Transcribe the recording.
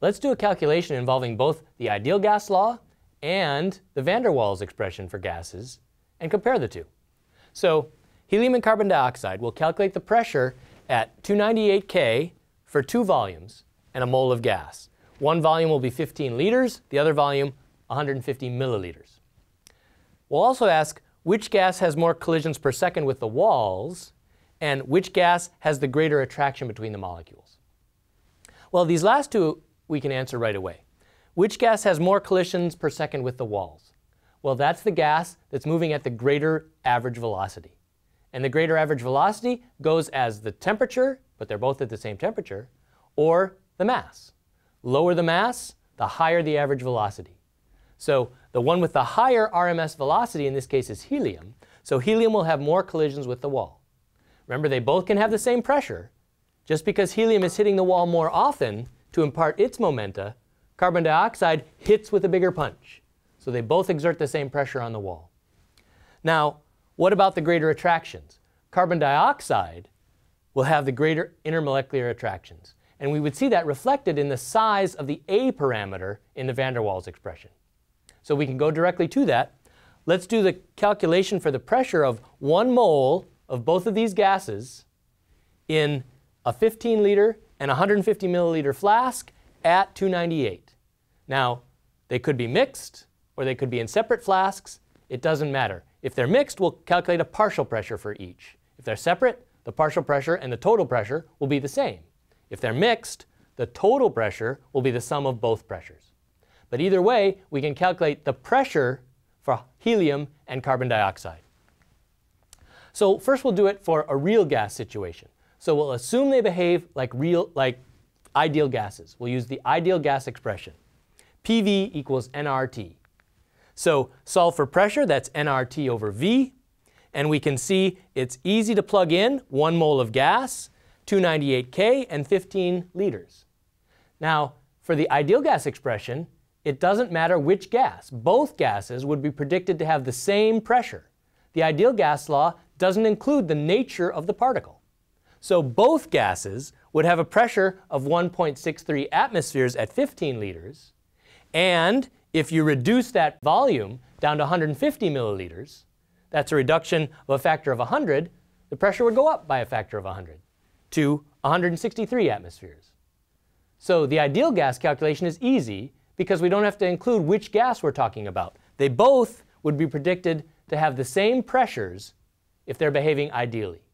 let's do a calculation involving both the ideal gas law and the van der Waals expression for gases and compare the two. So helium and carbon dioxide will calculate the pressure at 298 K for two volumes and a mole of gas. One volume will be 15 liters, the other volume 150 milliliters. We'll also ask which gas has more collisions per second with the walls and which gas has the greater attraction between the molecules. Well, these last two we can answer right away. Which gas has more collisions per second with the walls? Well, that's the gas that's moving at the greater average velocity. And the greater average velocity goes as the temperature, but they're both at the same temperature, or the mass. Lower the mass, the higher the average velocity. So the one with the higher RMS velocity in this case is helium. So helium will have more collisions with the wall. Remember, they both can have the same pressure. Just because helium is hitting the wall more often to impart its momenta, carbon dioxide hits with a bigger punch. So they both exert the same pressure on the wall. Now, what about the greater attractions? Carbon dioxide will have the greater intermolecular attractions. And we would see that reflected in the size of the A parameter in the van der Waals expression. So we can go directly to that. Let's do the calculation for the pressure of one mole of both of these gases in a 15 liter and 150 milliliter flask at 298. Now, they could be mixed or they could be in separate flasks. It doesn't matter. If they're mixed, we'll calculate a partial pressure for each. If they're separate, the partial pressure and the total pressure will be the same. If they're mixed, the total pressure will be the sum of both pressures. But either way, we can calculate the pressure for helium and carbon dioxide. So first we'll do it for a real gas situation. So we'll assume they behave like real, like ideal gases. We'll use the ideal gas expression. PV equals nRT. So solve for pressure, that's nRT over V. And we can see it's easy to plug in, one mole of gas, 298 K, and 15 liters. Now, for the ideal gas expression, it doesn't matter which gas. Both gases would be predicted to have the same pressure. The ideal gas law doesn't include the nature of the particle. So both gases would have a pressure of 1.63 atmospheres at 15 liters, and if you reduce that volume down to 150 milliliters, that's a reduction of a factor of 100, the pressure would go up by a factor of 100 to 163 atmospheres. So the ideal gas calculation is easy because we don't have to include which gas we're talking about. They both would be predicted to have the same pressures if they're behaving ideally.